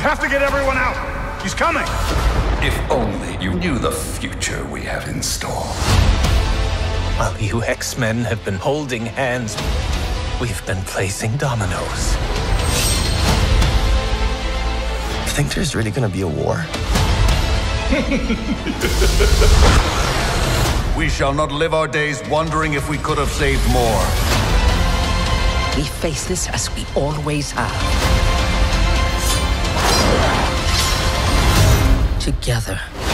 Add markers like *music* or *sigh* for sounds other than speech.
You have to get everyone out. He's coming. If only you knew the future we have in store. While you X-Men have been holding hands, we've been placing dominoes. You think there's really gonna be a war? *laughs* We shall not live our days wondering if we could have saved more. We face this as we always have. together.